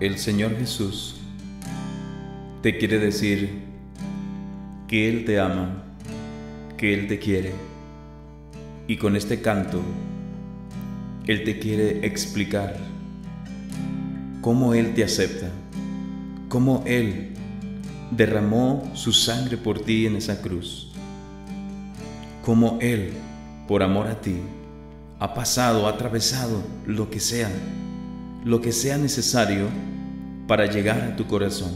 El Señor Jesús te quiere decir que Él te ama, que Él te quiere. Y con este canto, Él te quiere explicar cómo Él te acepta, cómo Él derramó su sangre por ti en esa cruz, cómo Él, por amor a ti, ha pasado, ha atravesado lo que sea, lo que sea necesario para llegar a tu corazón.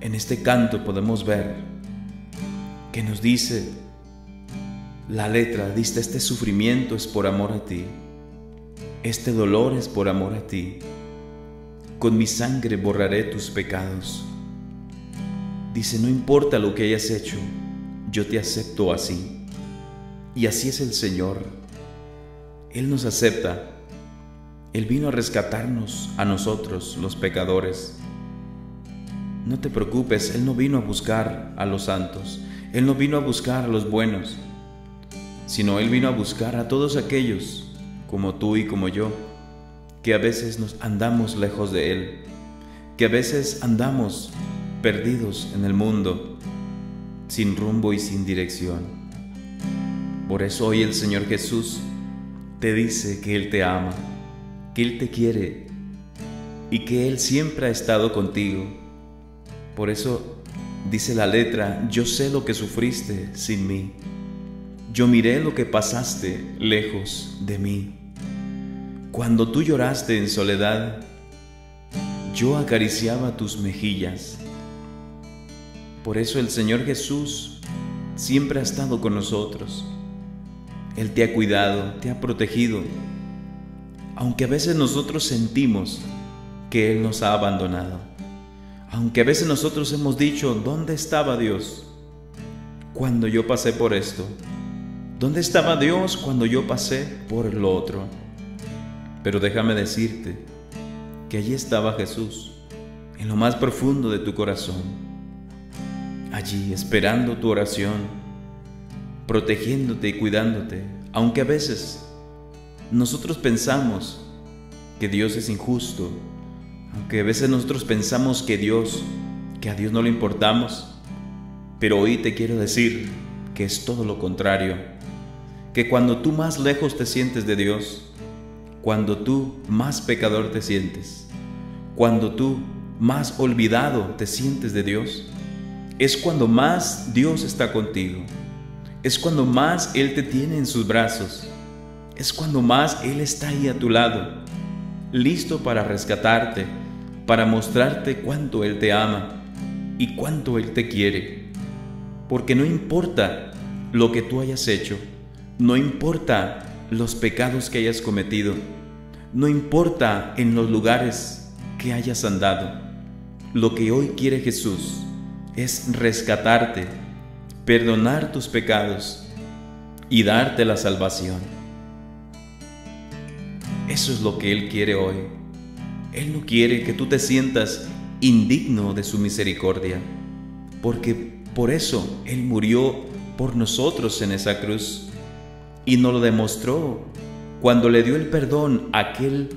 En este canto podemos ver que nos dice la letra, dice, este sufrimiento es por amor a ti, este dolor es por amor a ti, con mi sangre borraré tus pecados. Dice, no importa lo que hayas hecho, yo te acepto así. Y así es el Señor él nos acepta. Él vino a rescatarnos a nosotros, los pecadores. No te preocupes, Él no vino a buscar a los santos, Él no vino a buscar a los buenos, sino Él vino a buscar a todos aquellos, como tú y como yo, que a veces nos andamos lejos de Él, que a veces andamos perdidos en el mundo, sin rumbo y sin dirección. Por eso hoy el Señor Jesús te dice que Él te ama, que Él te quiere y que Él siempre ha estado contigo. Por eso dice la letra, yo sé lo que sufriste sin mí. Yo miré lo que pasaste lejos de mí. Cuando tú lloraste en soledad, yo acariciaba tus mejillas. Por eso el Señor Jesús siempre ha estado con nosotros. Él te ha cuidado, te ha protegido, aunque a veces nosotros sentimos que Él nos ha abandonado, aunque a veces nosotros hemos dicho, ¿dónde estaba Dios cuando yo pasé por esto? ¿Dónde estaba Dios cuando yo pasé por lo otro? Pero déjame decirte que allí estaba Jesús, en lo más profundo de tu corazón, allí esperando tu oración protegiéndote y cuidándote, aunque a veces nosotros pensamos que Dios es injusto, aunque a veces nosotros pensamos que Dios, que a Dios no le importamos, pero hoy te quiero decir que es todo lo contrario, que cuando tú más lejos te sientes de Dios, cuando tú más pecador te sientes, cuando tú más olvidado te sientes de Dios, es cuando más Dios está contigo es cuando más Él te tiene en sus brazos, es cuando más Él está ahí a tu lado, listo para rescatarte, para mostrarte cuánto Él te ama y cuánto Él te quiere. Porque no importa lo que tú hayas hecho, no importa los pecados que hayas cometido, no importa en los lugares que hayas andado, lo que hoy quiere Jesús es rescatarte perdonar tus pecados y darte la salvación. Eso es lo que Él quiere hoy. Él no quiere que tú te sientas indigno de su misericordia, porque por eso Él murió por nosotros en esa cruz y nos lo demostró cuando le dio el perdón a aquel,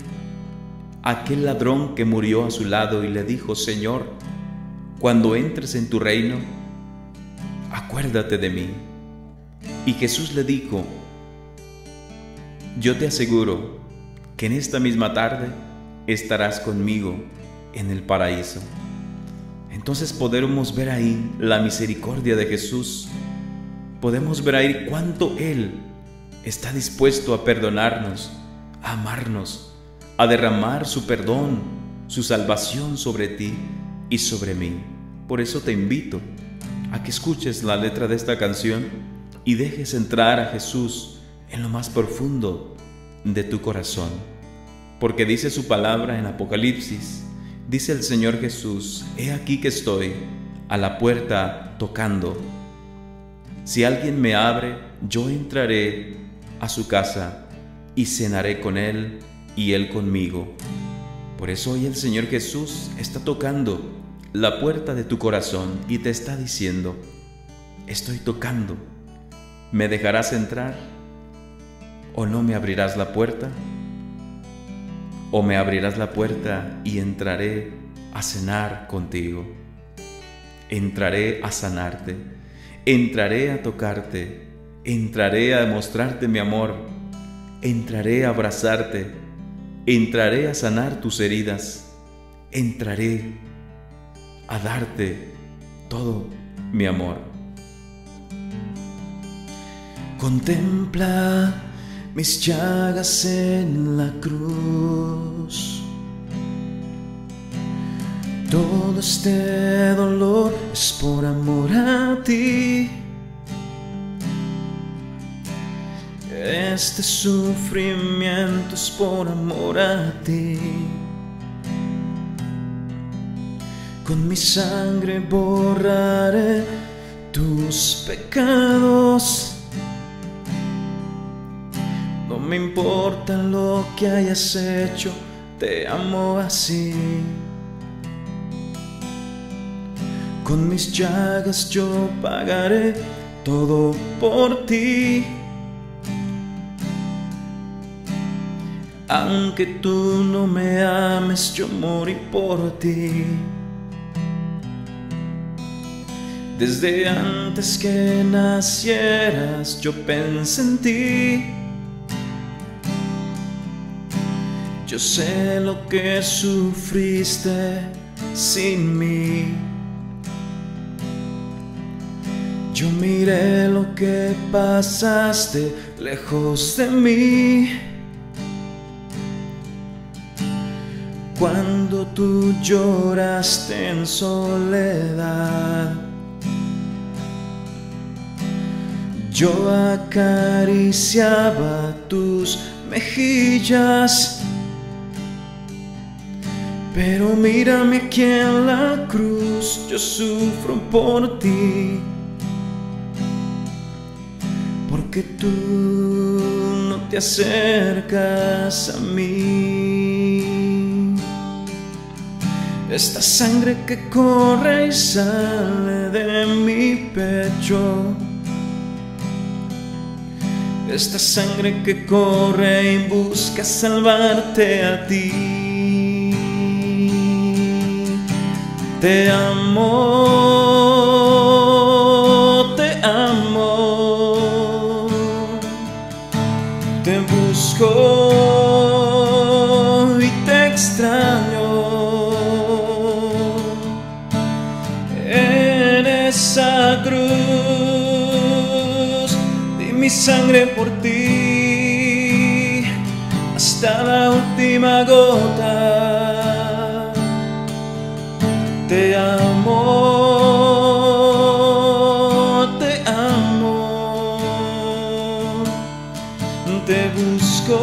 aquel ladrón que murió a su lado y le dijo, Señor, cuando entres en tu reino, acuérdate de mí. Y Jesús le dijo, yo te aseguro que en esta misma tarde estarás conmigo en el paraíso. Entonces podemos ver ahí la misericordia de Jesús. Podemos ver ahí cuánto Él está dispuesto a perdonarnos, a amarnos, a derramar su perdón, su salvación sobre ti y sobre mí. Por eso te invito a que escuches la letra de esta canción y dejes entrar a Jesús en lo más profundo de tu corazón. Porque dice su palabra en Apocalipsis, dice el Señor Jesús, he aquí que estoy a la puerta tocando. Si alguien me abre, yo entraré a su casa y cenaré con él y él conmigo. Por eso hoy el Señor Jesús está tocando la puerta de tu corazón y te está diciendo, estoy tocando, ¿me dejarás entrar o no me abrirás la puerta? o me abrirás la puerta y entraré a cenar contigo. Entraré a sanarte, entraré a tocarte, entraré a demostrarte mi amor, entraré a abrazarte, entraré a sanar tus heridas, entraré a darte todo mi amor. Contempla mis llagas en la cruz. Todo este dolor es por amor a ti. Este sufrimiento es por amor a ti. Con mi sangre borraré tus pecados me importa lo que hayas hecho, te amo así. Con mis llagas yo pagaré todo por ti. Aunque tú no me ames, yo morí por ti. Desde antes que nacieras, yo pensé en ti. Yo sé lo que sufriste sin mí. Yo miré lo que pasaste lejos de mí. Cuando tú lloraste en soledad, yo acariciaba tus mejillas pero mírame aquí en la cruz, yo sufro por ti. Porque tú no te acercas a mí. Esta sangre que corre y sale de mi pecho. Esta sangre que corre y busca salvarte a ti. Te amo, te amo, te busco y te extraño. En esa cruz di mi sangre por ti te amo, te amo, te busco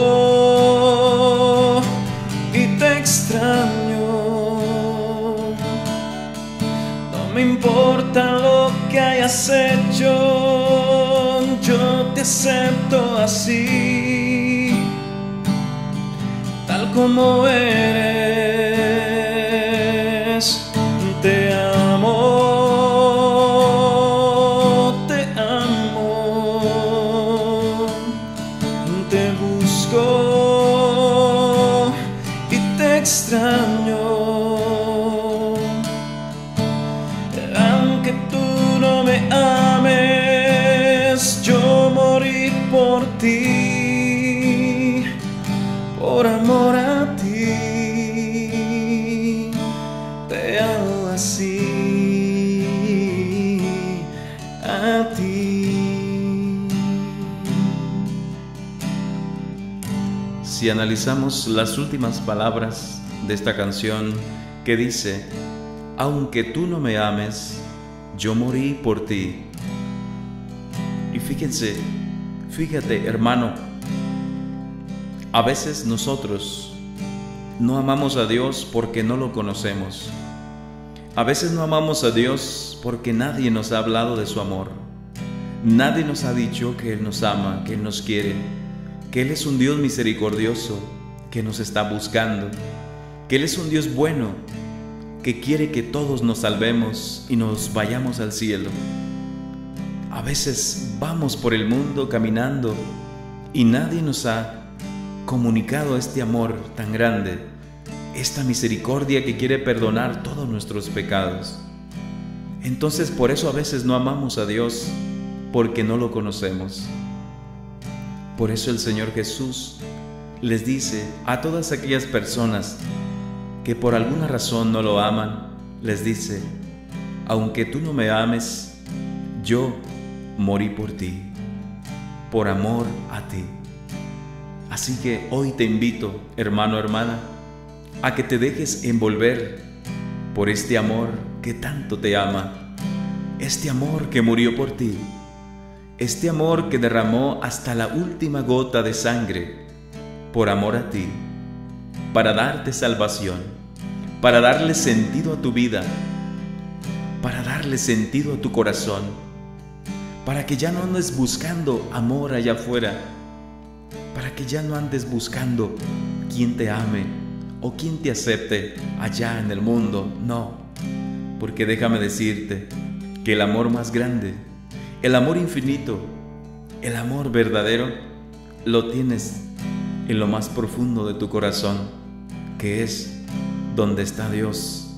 y te extraño. No me importa lo que hayas hecho, yo te acepto así, tal como eres. Por amor a ti, te amo así, a ti. Si analizamos las últimas palabras de esta canción que dice, aunque tú no me ames, yo morí por ti. Y fíjense, fíjate hermano, a veces nosotros no amamos a Dios porque no lo conocemos. A veces no amamos a Dios porque nadie nos ha hablado de su amor. Nadie nos ha dicho que Él nos ama, que Él nos quiere, que Él es un Dios misericordioso, que nos está buscando, que Él es un Dios bueno, que quiere que todos nos salvemos y nos vayamos al cielo. A veces vamos por el mundo caminando y nadie nos ha comunicado este amor tan grande, esta misericordia que quiere perdonar todos nuestros pecados. Entonces por eso a veces no amamos a Dios, porque no lo conocemos. Por eso el Señor Jesús les dice a todas aquellas personas que por alguna razón no lo aman, les dice, aunque tú no me ames, yo morí por ti, por amor a ti. Así que hoy te invito, hermano, hermana, a que te dejes envolver por este amor que tanto te ama, este amor que murió por ti, este amor que derramó hasta la última gota de sangre por amor a ti, para darte salvación, para darle sentido a tu vida, para darle sentido a tu corazón, para que ya no andes buscando amor allá afuera, que ya no andes buscando quien te ame o quien te acepte allá en el mundo, no, porque déjame decirte que el amor más grande, el amor infinito, el amor verdadero, lo tienes en lo más profundo de tu corazón, que es donde está Dios,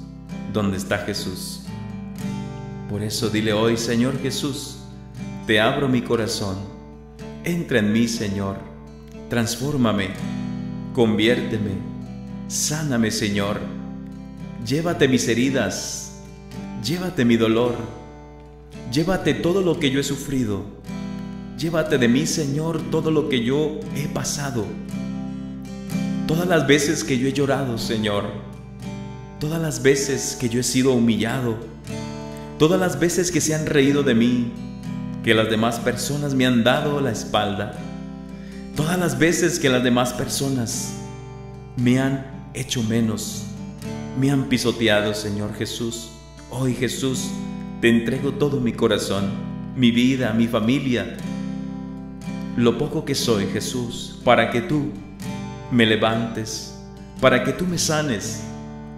donde está Jesús. Por eso dile hoy, Señor Jesús, te abro mi corazón, entra en mí, Señor, transfórmame, conviérteme, sáname, Señor, llévate mis heridas, llévate mi dolor, llévate todo lo que yo he sufrido, llévate de mí, Señor, todo lo que yo he pasado. Todas las veces que yo he llorado, Señor, todas las veces que yo he sido humillado, todas las veces que se han reído de mí, que las demás personas me han dado la espalda, todas las veces que las demás personas me han hecho menos, me han pisoteado, Señor Jesús. Hoy, Jesús, te entrego todo mi corazón, mi vida, mi familia, lo poco que soy, Jesús, para que tú me levantes, para que tú me sanes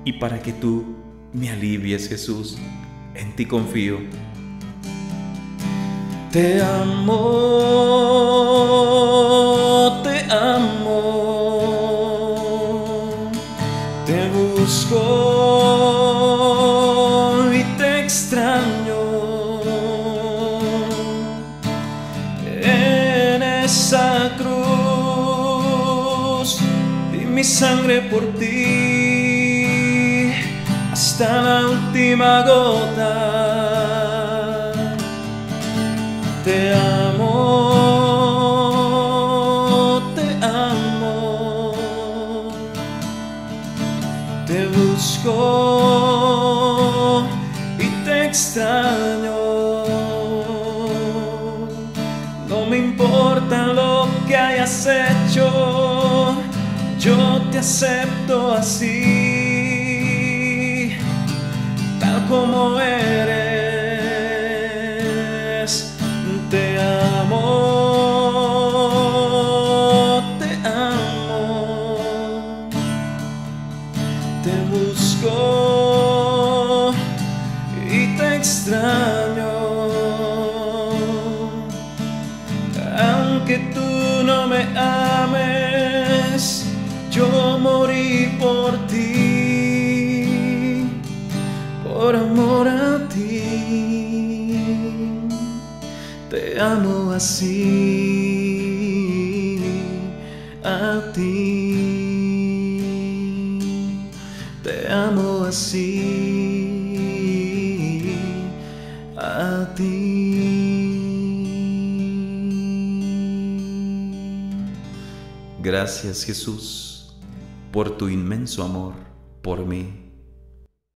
y para que tú me alivies, Jesús. En ti confío. Te amo, busco y te extraño. En esa cruz y mi sangre por ti hasta la última gota. Te busco y te extraño. No me importa lo que hayas hecho, yo te acepto así, tal como eres. Te amo así, a ti. Te amo así, a ti. Gracias Jesús por tu inmenso amor por mí.